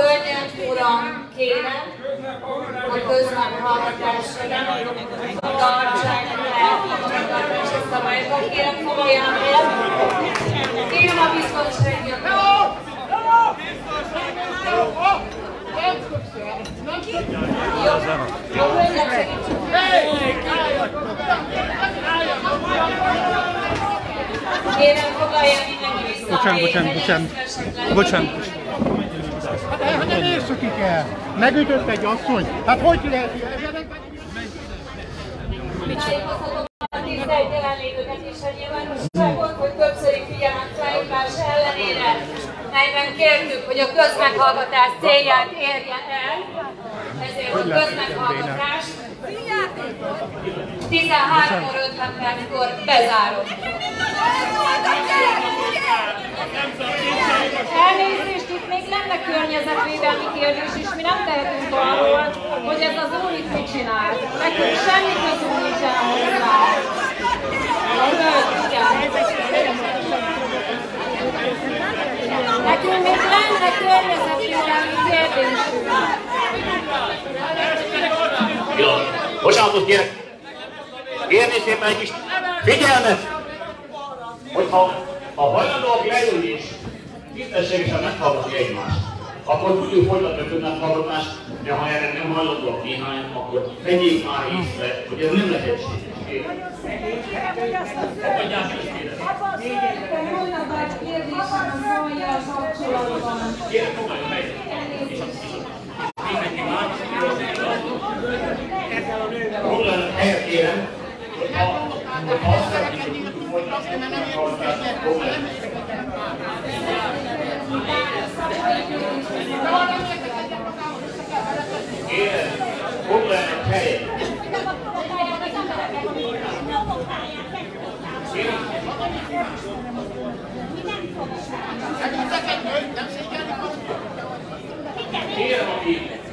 Hölgyem, uram, kérem, a közmeghallgatásra tartsák le a szabályokat. Kérem, foglalják el. Kérem a biztonságot. Jó, jó, hölgyek, Kérem, foglalja mindenki vissza. Bocsánat, bocsánat, bocsánat. Bocsánat. Hát hogy ne északi kell? Megütött egy asszony? Hát hogy lehet? Tisztelt jelenlévőket is a nyilvánosságot, hogy többszöri figyelemfelhívás ellenére, melyben kértük, hogy a közmeghallgatás célját érje el, ezért a közmeghallgatás 13 óra 50 perckor bezárom. Elnézést, itt még lenne környezetvédelmi kérdés, és mi nem tehetünk arról, hogy ez az úr itt mit csinál. Nekünk semmi közünk nincsen hozzá. Nekünk még lenne környezetvédelmi kérdésünk. Jó, bocsánatot kérek. Kérni szépen egy kis figyelmet! Hogyha ha hajlandóak leülni és tisztességesen meghallgatni egymást, akkor tudjuk folytatni a közmeghallgatást, de ha erre nem hajlandóak néhány, akkor vegyék már észre, hogy ez nem lehetséges. Fogadják ezt, kérem. A foglaljon helyet. És a- és a- mindenki más. Kérem, hogy ha,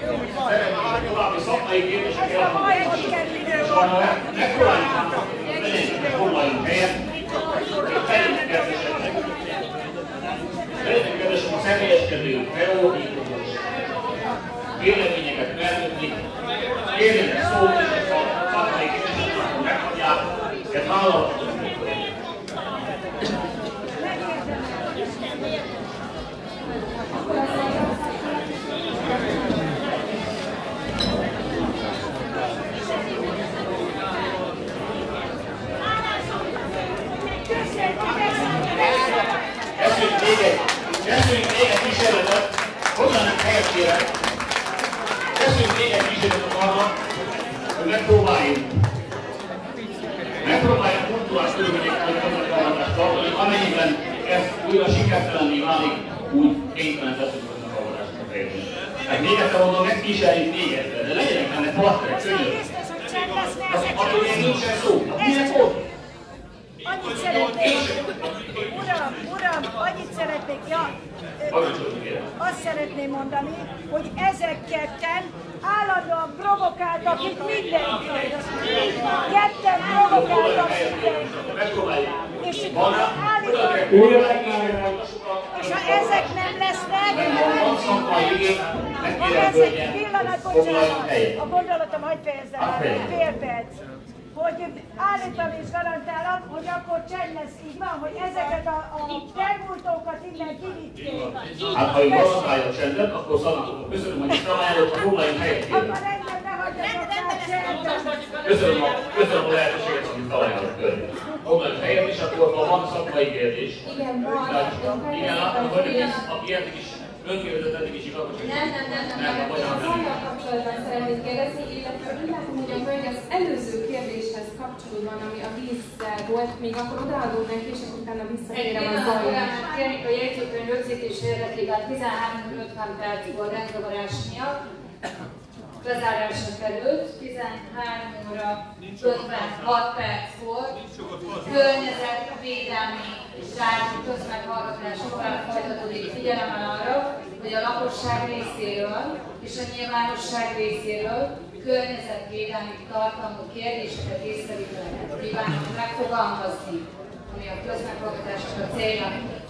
ha azt szeretnék, hogy tudjuk folytatni a közmeghallgatást, foglaljon Kérem, foglaljanak helyet. Kérem, aki szeretné további szakmai kérdések elhangzik, sajnálom, megpróbáljuk legyen, foglaljunk helyet, legyen kedvesebbek. Legyen kedvesek a személyeskedő, feolvítós, véleményeket felvetni, kérjenek szót, és a szakmai kérdéseket akkor meghagyják, ezt vállalhatunk. Kezdjünk még egy kísérletet, foglalnak helyet kérem. Kezdjünk még egy kísérletet arra, hogy megpróbáljuk. Megpróbáljuk kultúrás körülmények között közmeghallgatást tartani, amennyiben ez újra sikertelenné válik, úgy kénytelen teszünk közmeghallgatást fejezni. Hát még egyszer mondom, megkísérjük még egyszer, de legyenek ennek partnerek, könyörök. Az attól még nincsen szó. Hát milyen volt? Annyit szeretnék, uram, uram, ja, azt szeretném mondani, hogy ezek ketten állandóan provokáltak itt mindenkit. Ketten provokáltak mindenkit. És ha ezek nem lesznek, ha ezek, pillanat, bocsánat, a gondolatom, hagyd fejezzem fél perc. Hogy állítom és garantálom, hogy akkor csend lesz, így van, hogy ezeket a, a termultókat innen kivitték. Hát ha ön garantálja a csendet, akkor szanatok. Köszönöm, hogy itt előtt a foglaljon helyet kérem. Akkor engem ne hagyjatok már csendben. Köszönöm a, köszönöm a lehetőséget, amit találjátok körül. Foglaljon helyet, és akkor ha van szakmai kérdés. Igen, van. Én igen, láttam, hogy kérem. aki eddig is önkérdezett eddig is igaz, hogy Nem, nem, nem, nem, nem, nem. A zajjal kapcsolatban szeretnék kérdezni, illetve úgy látom, hogy a hölgy az előző kérdéshez kapcsolódóan, ami a vízzel volt, még akkor odaadom neki, és akkor utána Egy visszatérem a kérjük a jegyzőkönyv rögzítés érdekében 13-50 perckor rendzavarás miatt. Bezárásra került, 13 óra 56 perckor. Környezetvédelmi tárgyi közmeghallgatás tovább folytatódik figyelemmel arra, hogy a lakosság részéről és a nyilvánosság részéről környezetvédelmi tartalmú kérdéseket, észrevételeket kívánok megfogalmazni, ami a közmeghallgatásnak a célja.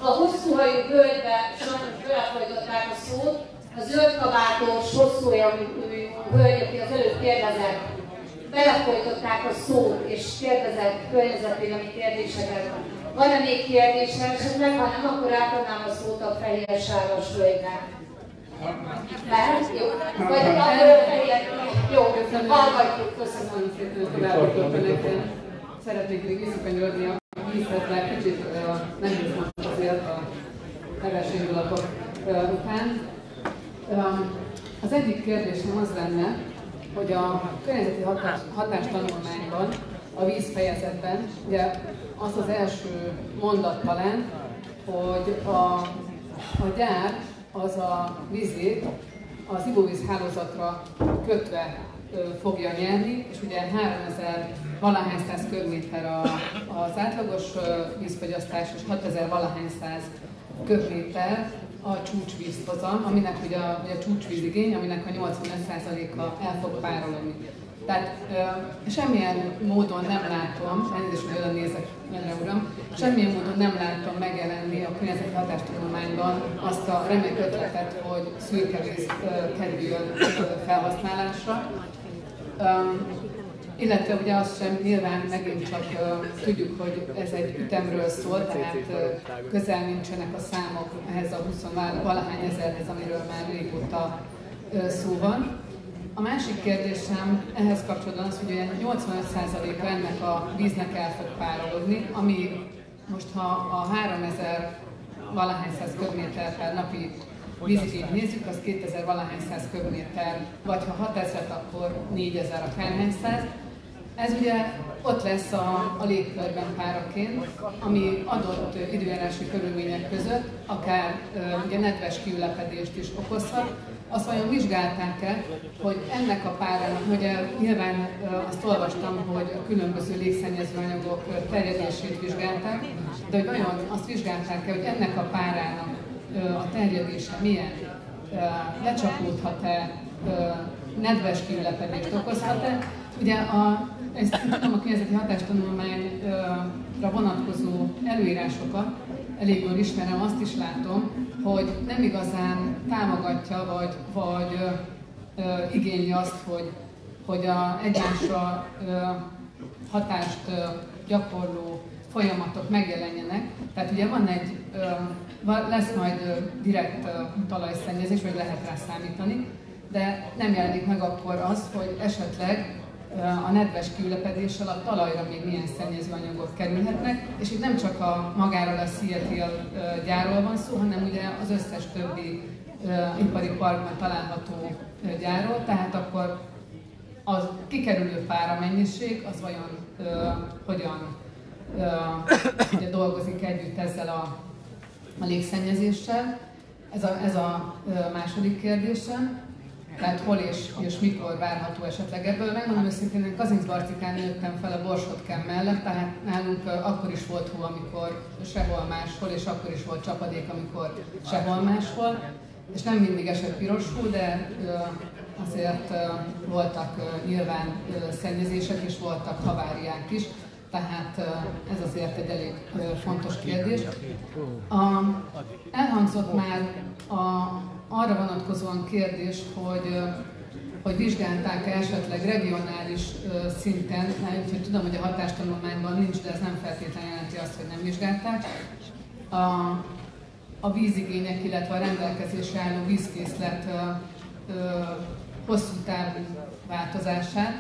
A hosszú hajú hölgybe sajnos belefolytották a szót, a zöldkabátos, hosszú hölgy, aki az előtt kérdezett, belefolytották a szót, és kérdezett környezetvédelmi kérdéseket. Van-e még kérdése esetleg? Ha nem, akkor átadnám a szót a fehér sávos hölgynek. Lehet? Jó. Vagy akkor a fehér... Hallgatjuk. Köszönöm szépen, tovább Szeretnék még visszakanyarodni a vízhez, kicsit nem most azért a neves indulatok után. Az egyik kérdésem az lenne, hogy a környezeti hatás, hatástanulmányban, a vízfejezetben, ugye az az első mondat talán, hogy a, a gyár az a vizét az ivóvíz hálózatra kötve fogja nyerni, és ugye 3000 valahány száz köbméter az átlagos vízfogyasztás, és 6000 valahány száz köbméter a csúcsvízhozam, aminek ugye a, ugye a csúcsvízigény, aminek a 85%-a el fog párologni. Tehát ö, semmilyen módon nem látom, elnézést, hogy oda nézek, Jönre uram, semmilyen módon nem látom megjelenni a környezeti hatástudományban azt a remek ötletet, hogy szürke víz kerüljön felhasználásra. Illetve ugye azt sem nyilván megint csak uh, tudjuk, hogy ez egy ütemről szól, tehát uh, közel nincsenek a számok ehhez a 20 valahány ezerhez, amiről már régóta uh, szó van. A másik kérdésem ehhez kapcsolatban az, hogy 85%-a ennek a víznek el fog párologni, ami most ha a 3000 valahány száz köbméter per napi vízigényt nézzük, az 2000 valahány száz köbméter, vagy ha 6000, akkor 4000 akárhány száz. Ez ugye ott lesz a, a légkörben páraként, ami adott időjárási körülmények között akár ugye nedves kiülepedést is okozhat. Azt vajon vizsgálták-e, hogy ennek a párának, ugye nyilván azt olvastam, hogy a különböző légszennyező anyagok terjedését vizsgálták, de hogy vajon azt vizsgálták-e, hogy ennek a párának a terjedése milyen, lecsapódhat-e, nedves kiülepedést okozhat-e. Ugye a ezt tudom a környezeti hatástanulmányra vonatkozó előírásokat, elég jól ismerem, azt is látom, hogy nem igazán támogatja, vagy, vagy ö, ö, igényli azt, hogy, hogy a egymásra hatást ö, gyakorló folyamatok megjelenjenek. Tehát ugye van egy, ö, lesz majd direkt talajszennyezés, vagy lehet rá számítani, de nem jelenik meg akkor az, hogy esetleg a nedves kiülepedéssel a talajra még milyen szennyezőanyagok kerülhetnek, és itt nem csak a magáról a Seattle gyárról van szó, hanem ugye az összes többi ipari parkban található gyárról, tehát akkor az kikerülő pára mennyiség az vajon ö, hogyan ö, ugye dolgozik együtt ezzel a, a légszennyezéssel. Ez a, ez a második kérdésem. Tehát hol és, és mikor várható esetleg ebből. Megmondom őszintén, én Kazincbarcikán nőttem fel a Borsodkem mellett, tehát nálunk akkor is volt hó, amikor sehol máshol, és akkor is volt csapadék, amikor sehol máshol. És nem mindig esett piros hó, de azért voltak nyilván szennyezések, és voltak haváriák is. Tehát ez azért egy elég fontos kérdés. A, elhangzott már a arra vonatkozóan kérdés, hogy hogy vizsgálták-e esetleg regionális szinten, mert hogy tudom, hogy a hatástanulmányban nincs, de ez nem feltétlenül jelenti azt, hogy nem vizsgálták, a, a vízigények, illetve a rendelkezésre álló vízkészlet hosszú távú változását,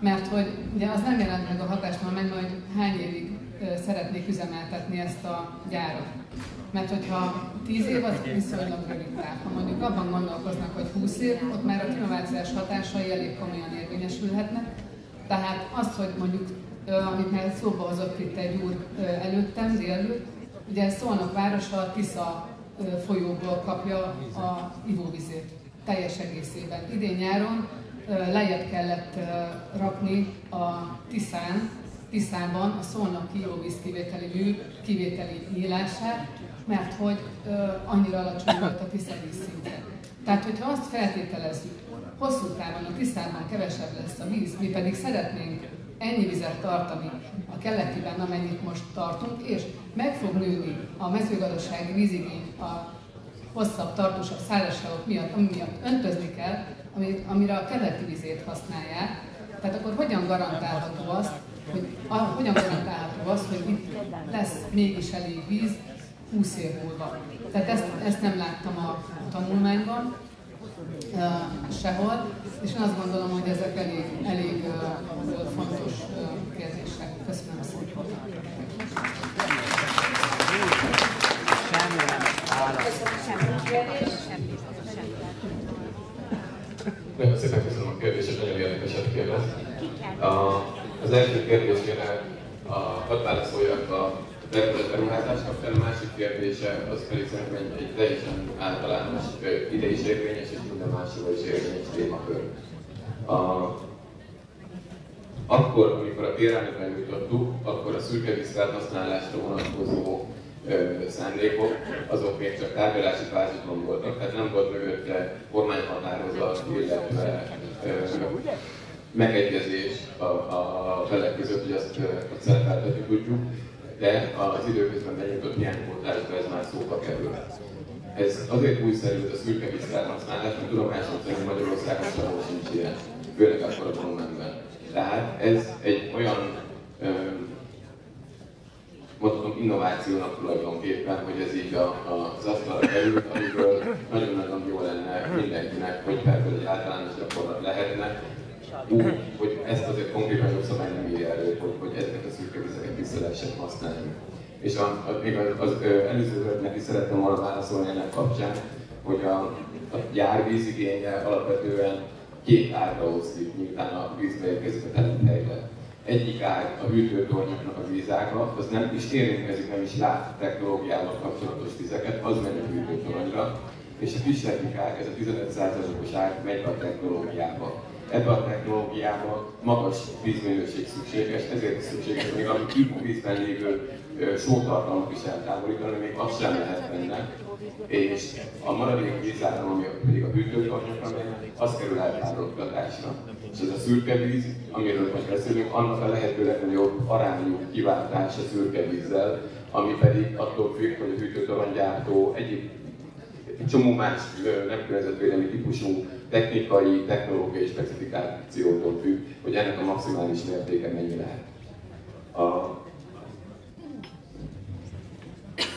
mert hogy ugye az nem jelent meg a hatástanulmányban, hogy hány évig szeretnék üzemeltetni ezt a gyárat. Mert hogyha 10 év az viszonylag rövid táv. Ha mondjuk abban gondolkoznak, hogy 20 év, ott már a klímaváltozás hatásai elég komolyan érvényesülhetnek. Tehát azt, hogy mondjuk, amit már szóba hozott itt egy úr előttem, délelőtt, ugye Szolnok városa a Tisza folyóból kapja a ivóvizét teljes egészében. Idén nyáron lejjebb kellett rakni a Tiszán, Tiszában a Szolnoki ivóvíz kivételi mű kivételi nyílását, mert hogy annyira alacsony volt a Tisza vízszintje. Tehát, hogyha azt feltételezzük, hosszú távon a Tiszában kevesebb lesz a víz, mi pedig szeretnénk ennyi vizet tartani a keletiben, amennyit most tartunk, és meg fog nőni a mezőgazdasági vízigény a hosszabb, tartósabb szárazságok miatt, ami miatt öntözni kell, amire a keleti vizét használják, tehát akkor hogyan garantálható azt, hogy a, hogyan garantálható az, hogy itt lesz mégis elég víz 20 év múlva. Tehát ezt, ezt nem láttam a tanulmányban uh, sehol, és én azt gondolom, hogy ezek elég, elég uh, fontos uh, kérdések. Köszönöm szépen. Semmi Nagyon szépen köszönöm a kérdést, nagyon érdekeset kérdez. Az első kérdésére hadd válaszoljak a terület beruházás kapcsán, a másik kérdése az pedig szerintem egy, egy teljesen általános, ide is érvényes és minden máshol is érvényes témakör. A, akkor, amikor a térelmet benyújtottuk, akkor a szürke vízfelhasználásra vonatkozó szándékok, azok még csak tárgyalási fázisban voltak, tehát nem volt mögötte kormányhatározat, illetve megegyezés a, a felek között, hogy azt, azt szerepeltetni tudjuk, de az időközben benyújtott hiánykótásba ez már szóba kerül. Ez azért újszerű, hogy a szürke vízfelhasználás, mert tudomásom szerint Magyarországon sehol sincs ilyen, főleg akkor a volumenben. Tehát ez egy olyan mondhatom innovációnak tulajdonképpen, hogy ez így a, a, az asztalra került, amiből nagyon-nagyon jó lenne mindenkinek, hogy ebből egy általános gyakorlat lehetne, úgy, hogy ezt azért konkrétan jogszabály nem írja elő, hogy, hogy ezeket a szürke vizeket vissza lehessen használni. És a, a, még az, az előző is szerettem volna válaszolni ennek kapcsán, hogy a, a gyárvíz igénye alapvetően két ágra oszlik, miután a víz beérkezik a telephelyre egyik ág a hűtőtornyoknak a vízága, az nem is érintkezik, nem is lát technológiával kapcsolatos tizeket, az megy a hűtőtoronyra, és a ág, ez a 15%-os ág megy a technológiába. Ebbe a technológiába magas vízminőség szükséges, ezért is szükséges még a vízben lévő sótartalmat is eltávolítani, még azt sem lehet benne, és a maradék vízáram, ami pedig a hűtőtornyokra megy, az kerül eltávolításra. És ez a szürke víz, amiről most beszélünk, annak a lehető legnagyobb arányú kiváltása szürke vízzel, ami pedig attól függ, hogy a hűtőtoronygyártó egyik egy csomó más nem környezetvédelmi típusú technikai, technológiai specifikációtól függ, hogy ennek a maximális mértéke mennyi lehet. A,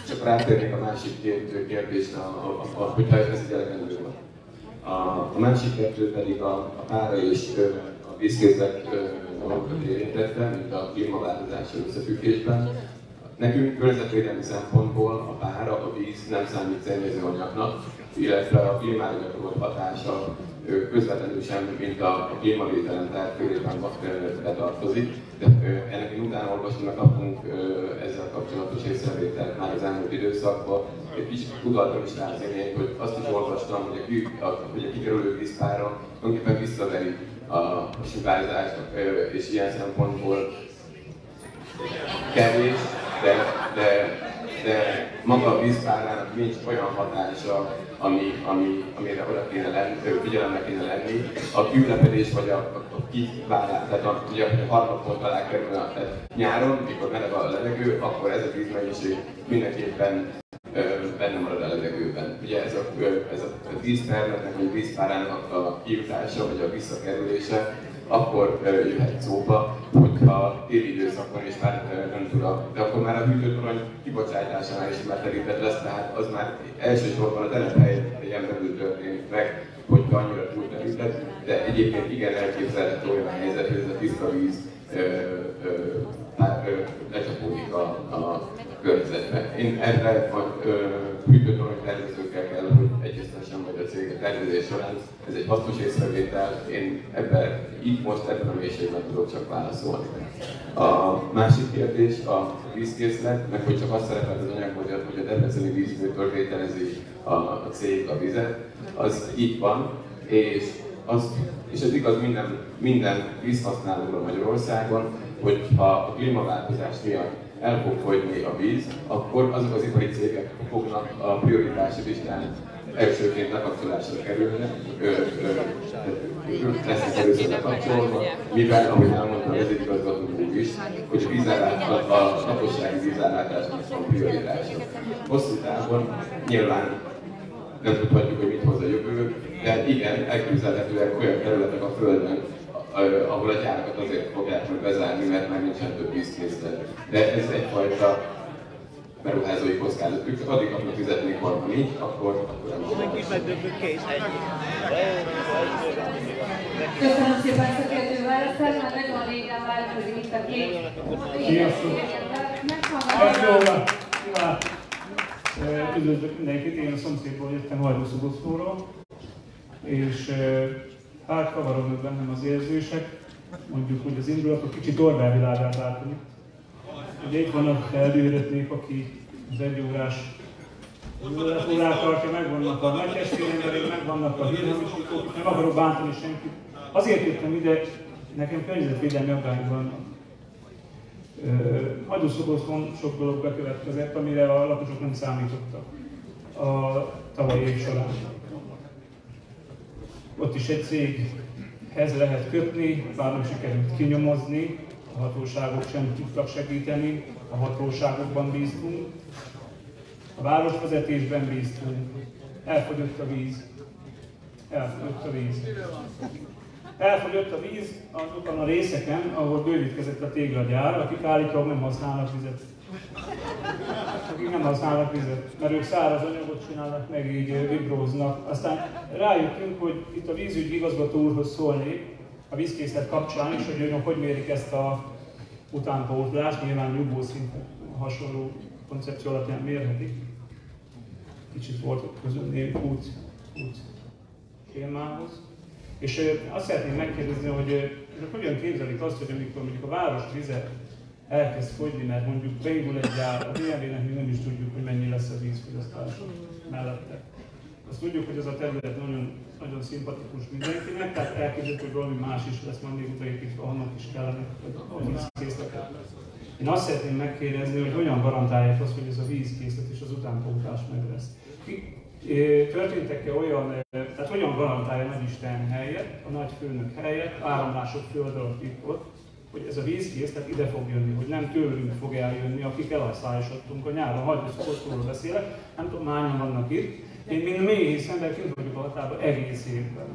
csak rátérnék a másik két kérdésre, hogyha ez egy elegendő van. A, a másik kettő pedig a, a pára és a vízkészlet dolgokat érintette, mint a klímaváltozással összefüggésben. Nekünk környezetvédelmi szempontból a pára, a víz nem számít szennyezőanyagnak, illetve a klímára gyakorolt hatása közvetlenül sem, mint a klímavételen tárgyfélében betartozik. De ennek én utána olvastam, mert kaptunk ezzel kapcsolatos észrevételt már az elmúlt időszakban. Egy kicsit utaltam is rá hogy azt is olvastam, hogy a, a, hogy a kikerülő vízpára tulajdonképpen visszaveri a, a sugárzást, és ilyen szempontból kevés, de, de, de maga a vízpárának nincs olyan hatása, ami, ami, amire oda kéne lenni, figyelembe kéne lenni. A kiülepedés vagy a, a, a kiválás, tehát a, ugye, a harmadpont alá kerül, tehát nyáron, mikor meleg a levegő, akkor ez a vízmennyiség mindenképpen benne marad a levegőben. Ugye ez a, ez a vízterületnek, vagy vízpárának a kijutása, vagy a visszakerülése, akkor jöhet szóba, hogyha téli időszakban is már nem tud a, de akkor már a hűtőtorony kibocsátásánál is már terített lesz, tehát az már elsősorban a telephelyen belül történik meg, hogy annyira túlterített, de egyébként igen elképzelhető olyan helyzet, hogy ez a tiszta víz lecsapódik a, a környezetbe. Én erre a hűtőtorony tervezőkkel kell, hogy a tervezés során. Ez egy hasznos észrevétel, én ebben, itt most ebben a mélységben tudok csak válaszolni. A másik kérdés a vízkészlet, meg hogy csak azt szerepelt az anyagban, hogy a debreceni vízműtől vételezi a, a cég a vizet, az így van, és az, és ez igaz minden, minden vízhasználóra Magyarországon, hogyha a klímaváltozás miatt el fog fogyni a víz, akkor azok az ipari cégek fognak a prioritási listán elsőként lekapcsolásra kerülnek, lesznek először lekapcsolva, mivel, ahogy elmondtam, ez egy igazgató is, hogy a, vízállát, a, a lakossági vízállátásnak van prioritása. Hosszú távon nyilván nem tudhatjuk, hogy mit hoz a jövő, de igen, elképzelhetőek olyan területek a Földön, ahol a gyárakat azért fogják meg bezárni, mert már nincsen több vízkészlet. De ez egyfajta beruházói kockázat. Ők addig kapnak fizetni, ha nincs, akkor, akkor nem Köszönöm szépen szakértő választát, már nagyon régen változik itt a két. Sziasztok! Üdvözlök mindenkit, én a szomszédból jöttem Hajdúszoboszlóról, és hát kavarodnak bennem az érzések, mondjuk úgy az indulatok, kicsit Orbán világát látom. Ugye itt van a felőrött nép, aki az egyórás órát tartja, megvannak a nagy testvéremberék, megvannak a hírhamisítók, nem akarok bántani senkit. Azért jöttem ide, nekem környezetvédelmi aggályok vannak. Hajdúszoboszlón sok dolog bekövetkezett, amire a lakosok nem számítottak a tavalyi év során. Ott is egy céghez lehet kötni, bár nem sikerült kinyomozni, a hatóságok sem tudtak segíteni, a hatóságokban bíztunk, a városvezetésben bíztunk, elfogyott a víz, elfogyott a víz. Elfogyott a víz azokon a részeken, ahol bővítkezett a téglagyár, akik állítólag nem használnak vizet. Akik nem használnak vizet, mert ők száraz anyagot csinálnak, meg így vibróznak. Aztán rájöttünk, hogy itt a vízügyi igazgató úrhoz szólnék, a vízkészlet kapcsán is, hogy önök hogy mérik ezt a utánpótlást, nyilván nyugvó szinten hasonló koncepció alapján mérhetik. Kicsit volt közönni út, út sémához. És azt szeretném megkérdezni, hogy önök hogyan képzelik azt, hogy amikor mondjuk a város vize elkezd fogyni, mert mondjuk beindul egy gyár, a BMW-nek mi nem is tudjuk, hogy mennyi lesz a vízfogyasztás mellette. Azt tudjuk, hogy ez a terület nagyon, nagyon szimpatikus mindenkinek, tehát elképzelhető, hogy valami más is lesz majd még odaépítve, annak is kellene a vízkészletet. Én azt szeretném megkérdezni, hogy hogyan garantálják azt, hogy ez a vízkészlet és az utánpótlás meg lesz. Történtek-e olyan, tehát hogyan garantálja Nagy Isten helyet, a nagy főnök helyet, áramlások föld alatt ott, hogy ez a vízkészlet ide fog jönni, hogy nem tőlünk fog eljönni, akik elhasználásodtunk a nyáron, hagyjuk szokottóról beszélek, nem tudom, hányan vannak itt. Én mind mély hiszem, de kint vagyok a határban egész évben.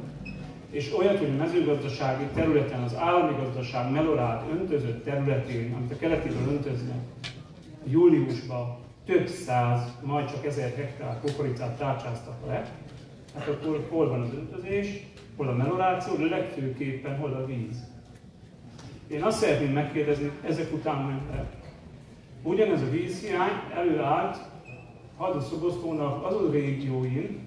És olyat, hogy a mezőgazdasági területen, az állami gazdaság melorát öntözött területén, amit a keletiből öntöznek, júliusban több száz, majd csak ezer hektár kukoricát tárcsáztak le, hát akkor hol van az öntözés, hol a meloráció, de legfőképpen hol a víz. Én azt szeretném megkérdezni, ezek után mentek. Ugyanez a vízhiány előállt Hadaszobosztónak azon régióin,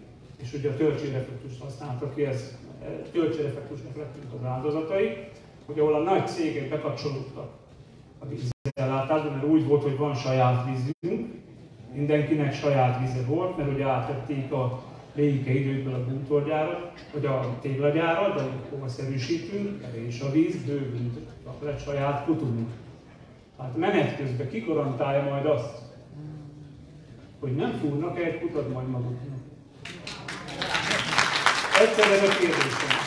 és ugye a töltséreffektust használtak ki, ez e, töltséreffektusnak lettünk az áldozatai, hogy ahol a nagy cégek bekapcsolódtak a vízellátásba, mert úgy volt, hogy van saját vízünk, mindenkinek saját víze volt, mert ugye átvették a véike időkből a bútorgyárat, vagy a téglagyárat, de hova szerűsítünk, és a víz bővült, lett saját kutunk. Hát menet közben kikorantálja majd azt, hogy nem fúrnak egy kutat majd maguknak. Egyszer ez a kérdésem.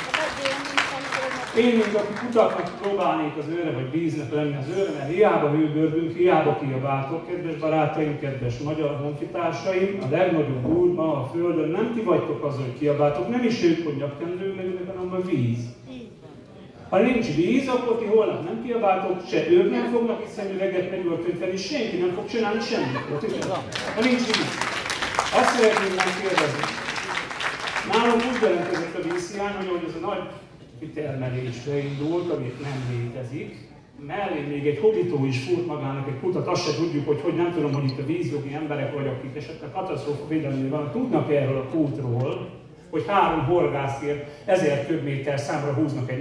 Én, mint aki kutatnak próbálnék az őre, vagy víznek lenni az őre, mert hiába hőbördünk, hiába kiabáltok, kedves barátaim, kedves magyar honfitársaim, a legnagyobb úr ma a Földön, nem ti vagytok az, hogy kiabáltok, nem is ők, hogy nyakkendő meg, a víz. Ha nincs víz, akkor ti holnap nem kiabáltok, se ők nem fognak itt szemüveget megöltőteni, senki nem fog csinálni semmit. Ha nincs víz. Azt szeretném megkérdezni. Nálunk úgy jelentkezett a vízhiány, hogy ez a nagy kitermelésre indult, amit nem létezik. Mellé még egy hobitó is fut magának egy kutat, azt se tudjuk, hogy, hogy nem tudom, hogy itt a vízjogi emberek vagy, akik esetleg katasztrófa védelmi van, tudnak erről a kútról, hogy három horgászért ezer köbméter számra húznak egy